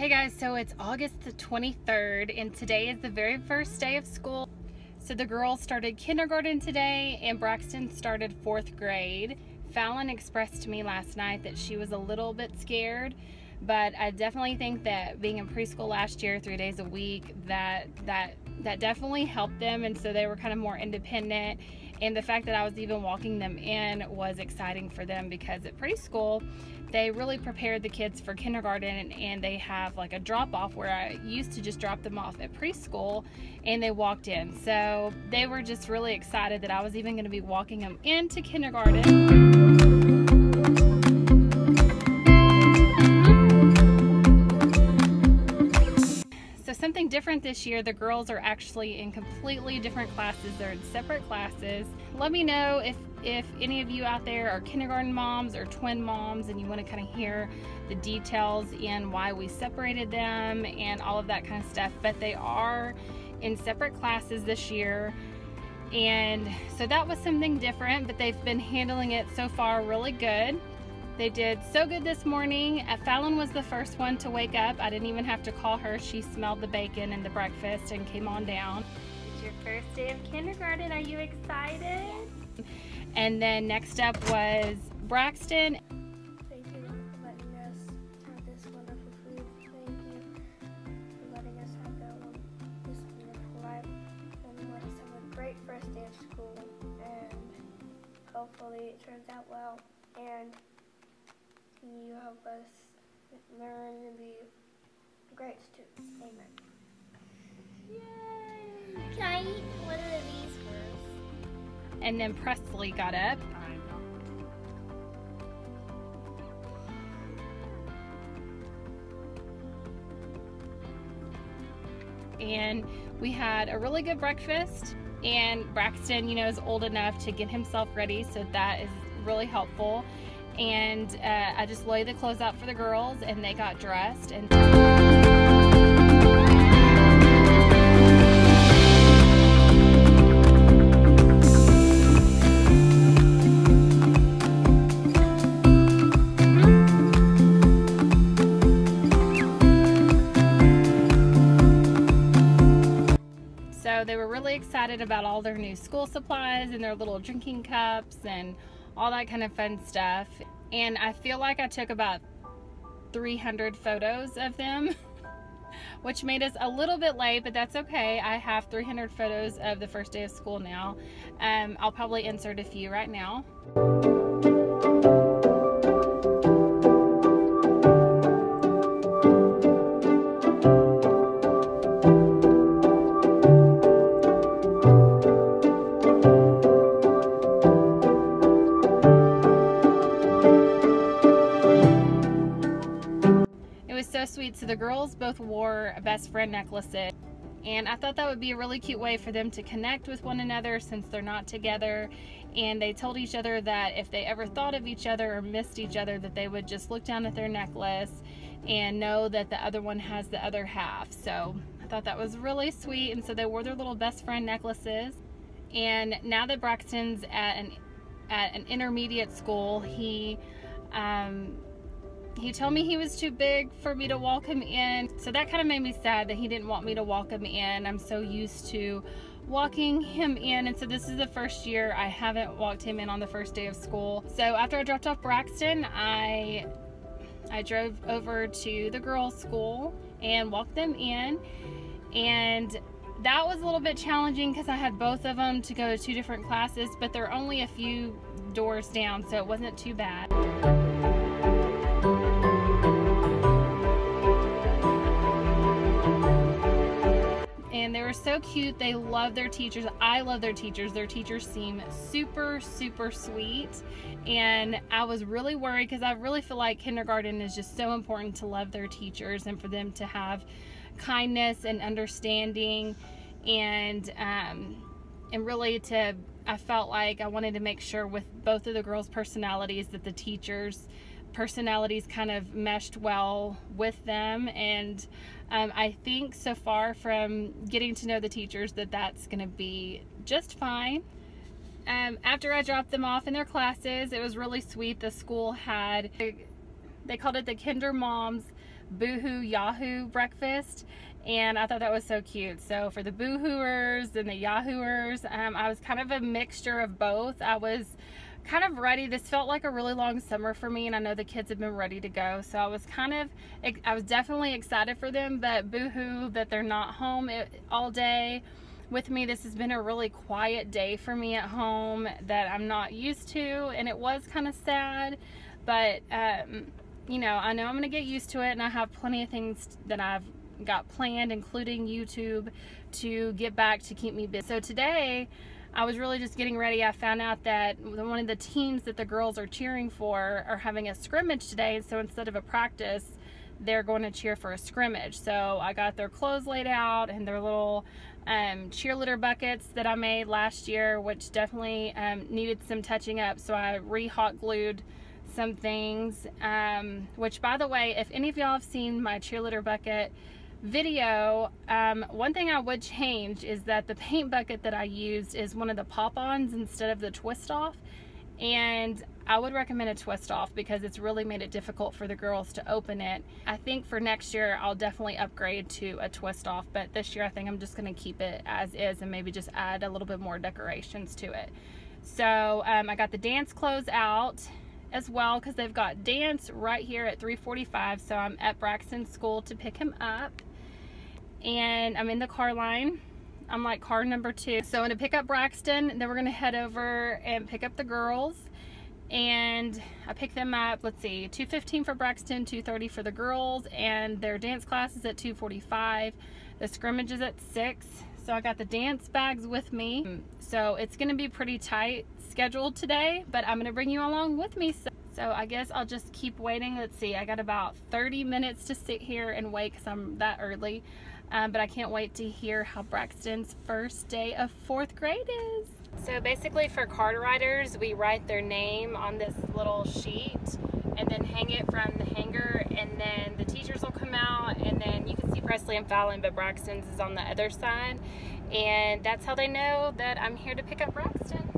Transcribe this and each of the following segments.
Hey guys, so it's August the 23rd and today is the very first day of school. So the girls started kindergarten today and Braxton started fourth grade. Fallon expressed to me last night that she was a little bit scared, but I definitely think that being in preschool last year, three days a week, that that that definitely helped them and so they were kind of more independent and the fact that I was even walking them in was exciting for them because at preschool they really prepared the kids for kindergarten and they have like a drop off where I used to just drop them off at preschool and they walked in. So they were just really excited that I was even going to be walking them into kindergarten. Something different this year. The girls are actually in completely different classes. They're in separate classes. Let me know if, if any of you out there are kindergarten moms or twin moms and you want to kind of hear the details in why we separated them and all of that kind of stuff. But they are in separate classes this year. And so that was something different, but they've been handling it so far really good. They did so good this morning. Uh, Fallon was the first one to wake up. I didn't even have to call her. She smelled the bacon and the breakfast and came on down. It's your first day of kindergarten. Are you excited? And then next up was Braxton. Thank you for letting us have this wonderful food. Thank you for letting us have this wonderful life. And let us have a great first day of school. And hopefully it turns out well. And you help us learn and be great students. Amen. Yay! Can I eat one of these first? And then Presley got up. And we had a really good breakfast. And Braxton, you know, is old enough to get himself ready, so that is really helpful and uh, I just laid the clothes out for the girls and they got dressed and So they were really excited about all their new school supplies and their little drinking cups and all that kind of fun stuff. And I feel like I took about 300 photos of them, which made us a little bit late, but that's okay. I have 300 photos of the first day of school now. Um, I'll probably insert a few right now. So the girls both wore best friend necklaces. And I thought that would be a really cute way for them to connect with one another since they're not together. And they told each other that if they ever thought of each other or missed each other, that they would just look down at their necklace and know that the other one has the other half. So I thought that was really sweet. And so they wore their little best friend necklaces. And now that Braxton's at an at an intermediate school, he um, he told me he was too big for me to walk him in. So that kind of made me sad that he didn't want me to walk him in. I'm so used to walking him in and so this is the first year I haven't walked him in on the first day of school. So after I dropped off Braxton, I I drove over to the girls' school and walked them in and that was a little bit challenging because I had both of them to go to two different classes, but they're only a few doors down, so it wasn't too bad. Were so cute. They love their teachers. I love their teachers. Their teachers seem super, super sweet. And I was really worried because I really feel like kindergarten is just so important to love their teachers and for them to have kindness and understanding and um, and really to I felt like I wanted to make sure with both of the girls' personalities that the teachers personalities kind of meshed well with them and um, I think so far from getting to know the teachers that that's going to be just fine. Um, after I dropped them off in their classes, it was really sweet. The school had, they called it the Kinder Moms Boohoo Yahoo breakfast and I thought that was so cute. So for the boohooers and the yahooers, um, I was kind of a mixture of both. I was kind of ready. This felt like a really long summer for me, and I know the kids have been ready to go. So I was kind of, I was definitely excited for them, but boohoo that they're not home all day with me. This has been a really quiet day for me at home that I'm not used to, and it was kind of sad, but um, you know, I know I'm going to get used to it, and I have plenty of things that I've got planned, including YouTube, to get back to keep me busy. So today, I was really just getting ready. I found out that one of the teams that the girls are cheering for are having a scrimmage today. So instead of a practice, they're going to cheer for a scrimmage. So I got their clothes laid out and their little um, cheerleader buckets that I made last year, which definitely um, needed some touching up. So I re-hot glued some things, um, which by the way, if any of y'all have seen my cheerleader bucket, video, um, one thing I would change is that the paint bucket that I used is one of the pop-ons instead of the twist off. And I would recommend a twist off because it's really made it difficult for the girls to open it. I think for next year, I'll definitely upgrade to a twist off, but this year I think I'm just gonna keep it as is and maybe just add a little bit more decorations to it. So um, I got the dance clothes out as well because they've got dance right here at 345 so I'm at Braxton school to pick him up and I'm in the car line. I'm like car number two. So I'm gonna pick up Braxton, and then we're gonna head over and pick up the girls. And I pick them up, let's see, 2.15 for Braxton, 2.30 for the girls, and their dance class is at 2.45. The scrimmage is at 6. So I got the dance bags with me. So it's gonna be pretty tight scheduled today, but I'm gonna bring you along with me. So, so I guess I'll just keep waiting. Let's see, I got about 30 minutes to sit here and wait because I'm that early. Um, but I can't wait to hear how Braxton's first day of fourth grade is. So basically for card writers, we write their name on this little sheet and then hang it from the hanger and then the teachers will come out and then you can see Presley and Fallon, but Braxton's is on the other side. And that's how they know that I'm here to pick up Braxton.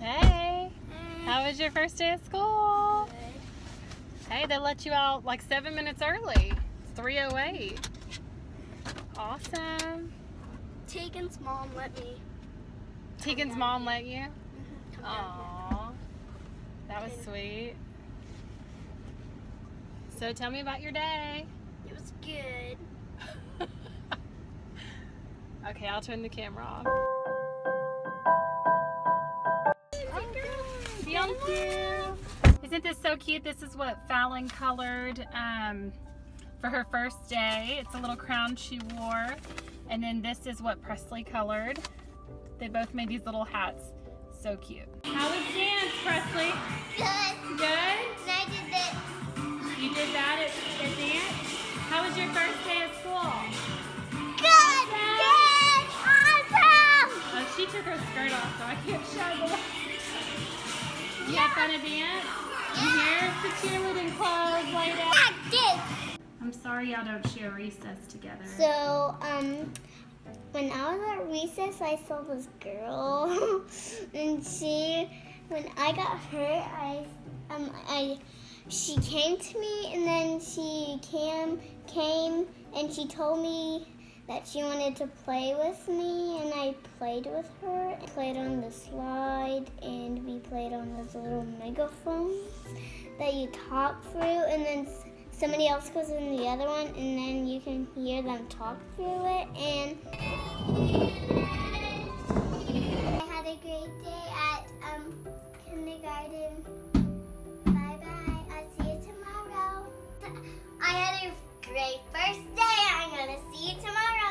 Hey, how was your first day of school? Hey, they let you out like seven minutes early. It's 3.08. Awesome. Tegan's mom let me. Tegan's mom let you? Mm-hmm. Aww. That was sweet. So tell me about your day. It was good. okay, I'll turn the camera off. Thank you. Isn't this so cute? This is what Fallon colored um, for her first day. It's a little crown she wore. And then this is what Presley colored. They both made these little hats. So cute. How was dance, Presley? Good. Good? And I did this. You did that at, at dance? How was your first day of school? Good. Good. Awesome. Oh, she took her skirt off, so I can't show the You had fun at dance? Here's the cheerleading clothes laid out. I'm sorry y'all don't share recess together. So, um, when I was at recess, I saw this girl, and she, when I got hurt, I, um, I, she came to me, and then she came, came, and she told me that she wanted to play with me, and I played with her. Played on the slide, and we played on those little megaphones that you talk through, and then somebody else goes in the other one, and then you can hear them talk through it. And I had a great day at um, kindergarten. Bye bye. I'll see you tomorrow. I had a great first day. I'm going to see you tomorrow.